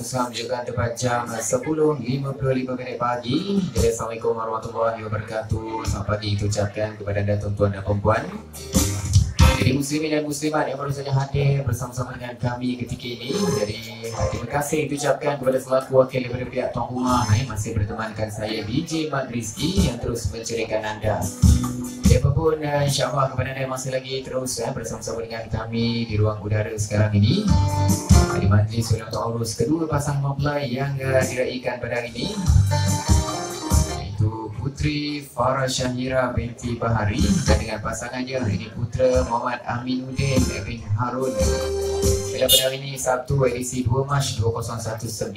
Darussalam juga tepat jam 10.55 minit pagi. Jadi Assalamualaikum warahmatullahi wabarakatuh. Selamat pagi ucapkan kepada anda tuan-tuan dan perempuan. Jadi muslimin dan muslimat yang baru saja hadir bersama-sama dengan kami ketika ini. Jadi terima kasih ucapkan kepada selaku wakil daripada pihak tuan rumah eh, masih bertemankan saya DJ Mat Rizky yang terus mencerikan anda. Siapapun uh, insyaAllah kepada anda masih lagi terus uh, bersama-sama dengan kami di ruang udara sekarang ini. Di majlis oleh untuk urus kedua pasang mempelai yang uh, diraikan pada hari ini. Itu Putri Farah Syahira binti Bahari. Dan dengan pasangannya ini Putra Muhammad Aminuddin bin Harun. Pada pada hari ini Sabtu edisi 2 Mac 2019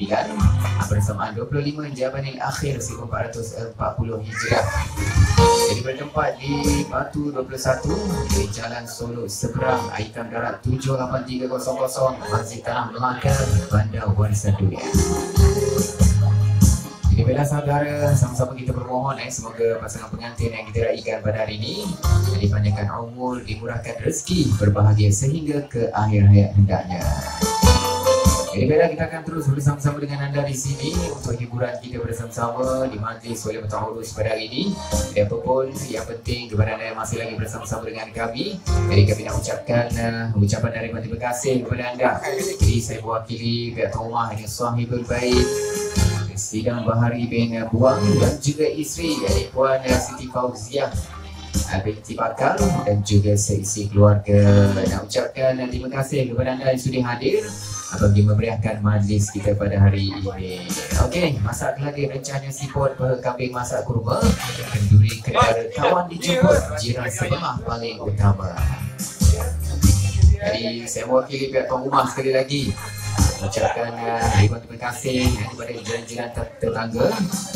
Bersamaan 25 Jabanil Akhir 1440 Hijrah Jadi bertempat di Batu 21 Di Jalan Solo Seberang Aitam Darat 78300 Masjid Tanah Melaka Bandar Warisan Dunia jadi bela saudara, sama-sama kita bermohon eh, semoga pasangan pengantin yang kita raikan pada hari ini dipanjangkan umur, dimurahkan rezeki, berbahagia sehingga ke akhir hayat hendaknya. Jadi bela kita akan terus bersama-sama dengan anda di sini untuk hiburan kita bersama-sama di majlis oleh Mutahurus pada hari ini. Dan apapun yang penting kepada anda yang masih lagi bersama-sama dengan kami. Jadi kami nak ucapkan uh, ucapan dari terima kasih kepada anda. Jadi saya mewakili pihak rumah dengan suami berbaik Sidang Bahari bin Buang dan juga isteri iaitu Puan Siti Fauziah binti Bakal dan juga seisi keluarga nak ucapkan terima kasih kepada anda yang sudah hadir bagi memeriahkan majlis kita pada hari ini. Okey, masak lagi rencana siput kambing masak kurma kenduri kedara kawan dijemput jiran sebelah paling utama. Jadi saya mewakili pihak tuan rumah sekali lagi ucapkan uh, terima kasih kepada jiran-jiran tetangga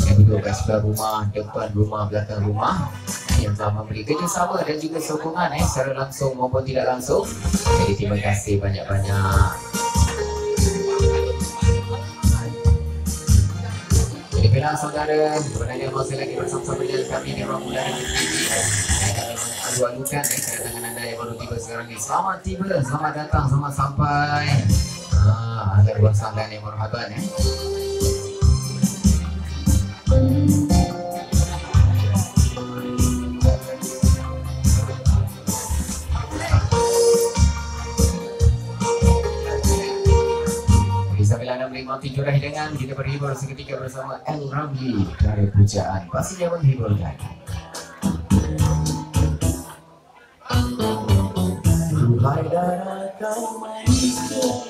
yang duduk kat sebelah rumah, depan rumah, belakang rumah yang telah memberi kerjasama dan juga sokongan eh, secara langsung maupun tidak langsung. Jadi terima kasih banyak-banyak. Jadi bila saudara sebenarnya masih lagi bersama-sama dengan kami di ruang udara Alu-alukan eh, kedatangan anda yang baru tiba sekarang ni Selamat tiba, selamat datang, selamat sampai Ah, ada ruang sanggan yang marhaban eh. Menikmati curah hidangan, kita berhibur seketika bersama El Ramli dari Pujaan. Pastinya menghiburkan. Hai darah kau manis